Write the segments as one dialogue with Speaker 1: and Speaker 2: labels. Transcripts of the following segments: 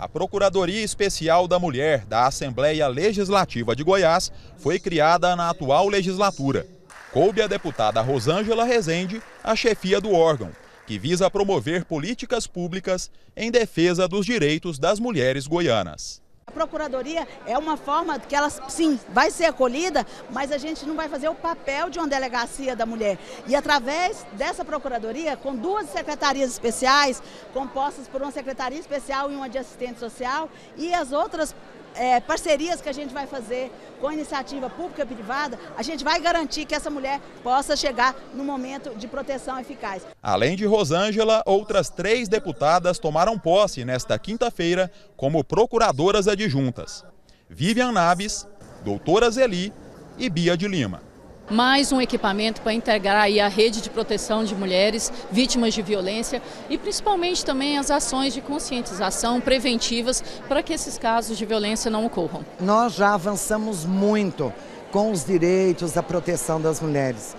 Speaker 1: A Procuradoria Especial da Mulher da Assembleia Legislativa de Goiás foi criada na atual legislatura. Coube à deputada Rosângela Rezende a chefia do órgão, que visa promover políticas públicas em defesa dos direitos das mulheres goianas.
Speaker 2: A procuradoria é uma forma que ela, sim, vai ser acolhida, mas a gente não vai fazer o papel de uma delegacia da mulher. E através dessa procuradoria, com duas secretarias especiais, compostas por uma secretaria especial e uma de assistente social, e as outras é, parcerias que a gente vai fazer com iniciativa pública e privada, a gente vai garantir que essa mulher possa chegar no momento de proteção eficaz.
Speaker 1: Além de Rosângela, outras três deputadas tomaram posse nesta quinta-feira como procuradoras adjuntas. Vivian Nabes, doutora Zeli e Bia de Lima
Speaker 3: mais um equipamento para integrar a rede de proteção de mulheres vítimas de violência e principalmente também as ações de conscientização preventivas para que esses casos de violência não ocorram.
Speaker 4: Nós já avançamos muito com os direitos da proteção das mulheres.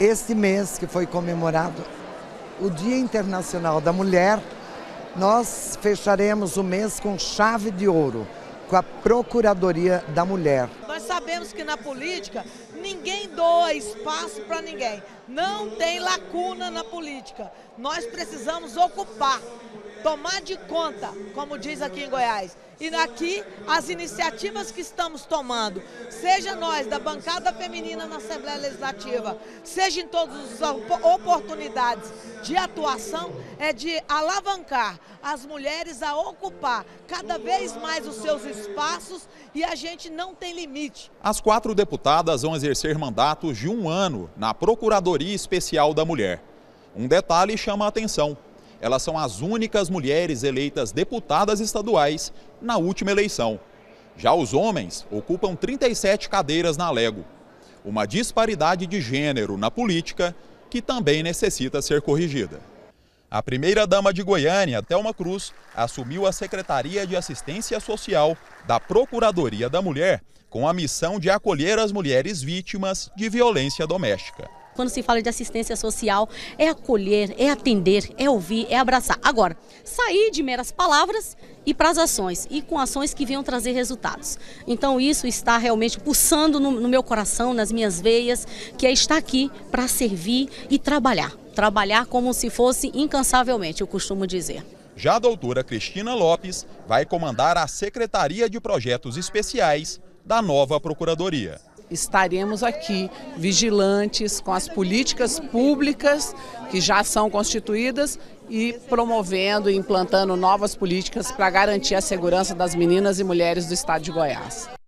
Speaker 4: Este mês que foi comemorado o Dia Internacional da Mulher, nós fecharemos o mês com chave de ouro, com a Procuradoria da Mulher.
Speaker 5: Sabemos que na política ninguém doa espaço para ninguém. Não tem lacuna na política. Nós precisamos ocupar, tomar de conta, como diz aqui em Goiás. E aqui as iniciativas que estamos tomando, seja nós da bancada feminina na Assembleia Legislativa, seja em todas as oportunidades de atuação, é de alavancar as mulheres a ocupar cada vez mais os seus espaços e a gente não tem limite.
Speaker 1: As quatro deputadas vão exercer mandatos de um ano na Procuradoria Especial da Mulher. Um detalhe chama a atenção elas são as únicas mulheres eleitas deputadas estaduais na última eleição. Já os homens ocupam 37 cadeiras na Lego. Uma disparidade de gênero na política que também necessita ser corrigida. A primeira-dama de Goiânia, Thelma Cruz, assumiu a Secretaria de Assistência Social da Procuradoria da Mulher com a missão de acolher as mulheres vítimas de violência doméstica.
Speaker 6: Quando se fala de assistência social, é acolher, é atender, é ouvir, é abraçar. Agora, sair de meras palavras e para as ações, e com ações que venham trazer resultados. Então, isso está realmente pulsando no, no meu coração, nas minhas veias, que é estar aqui para servir e trabalhar. Trabalhar como se fosse incansavelmente, eu costumo dizer.
Speaker 1: Já a doutora Cristina Lopes vai comandar a Secretaria de Projetos Especiais da nova Procuradoria
Speaker 7: estaremos aqui vigilantes com as políticas públicas que já são constituídas e promovendo e implantando novas políticas para garantir a segurança das meninas e mulheres do estado de Goiás.